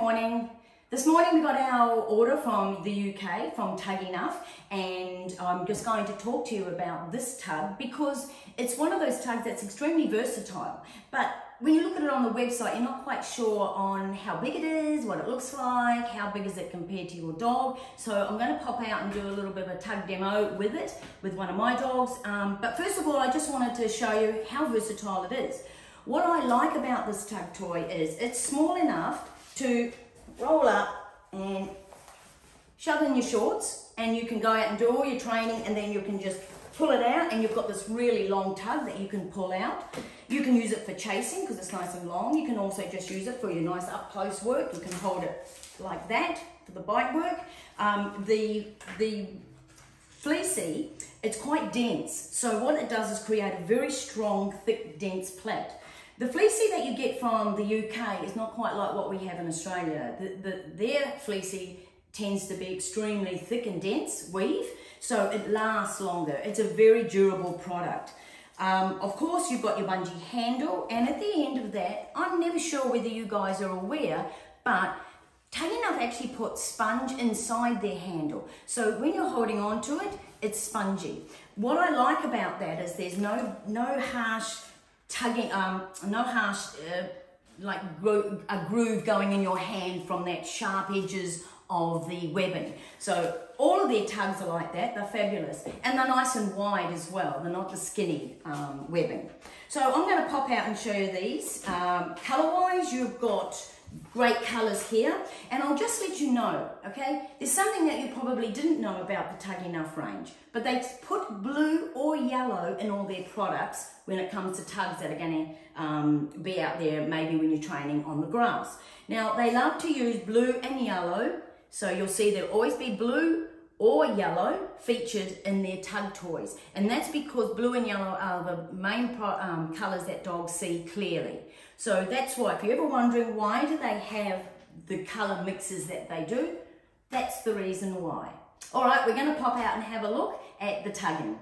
morning. This morning we got our order from the UK, from TugENuff, and I'm just going to talk to you about this tug because it's one of those tugs that's extremely versatile. But when you look at it on the website, you're not quite sure on how big it is, what it looks like, how big is it compared to your dog. So I'm going to pop out and do a little bit of a tug demo with it, with one of my dogs. Um, but first of all, I just wanted to show you how versatile it is. What I like about this tug toy is it's small enough to roll up and shove in your shorts and you can go out and do all your training and then you can just pull it out and you've got this really long tug that you can pull out. You can use it for chasing because it's nice and long. You can also just use it for your nice up close work. You can hold it like that for the bite work. Um, the, the fleecy, it's quite dense. So what it does is create a very strong, thick, dense plait. The fleecy that you get from the UK is not quite like what we have in Australia. The, the, their fleecy tends to be extremely thick and dense weave, so it lasts longer. It's a very durable product. Um, of course, you've got your bungee handle, and at the end of that, I'm never sure whether you guys are aware, but Enough actually put sponge inside their handle. So when you're holding on to it, it's spongy. What I like about that is there's no, no harsh tugging, um, no harsh, uh, like gro a groove going in your hand from that sharp edges of the webbing. So all of their tugs are like that, they're fabulous. And they're nice and wide as well, they're not the skinny um, webbing. So I'm going to pop out and show you these. Um, Colour-wise, you've got great colors here. And I'll just let you know, okay, there's something that you probably didn't know about the TugENuff range, but they put blue or yellow in all their products when it comes to tugs that are gonna um, be out there maybe when you're training on the grass. Now, they love to use blue and yellow, so you'll see there'll always be blue or yellow featured in their tug toys. And that's because blue and yellow are the main um, colors that dogs see clearly. So that's why, if you're ever wondering why do they have the color mixes that they do, that's the reason why. All right, we're gonna pop out and have a look at the tugging.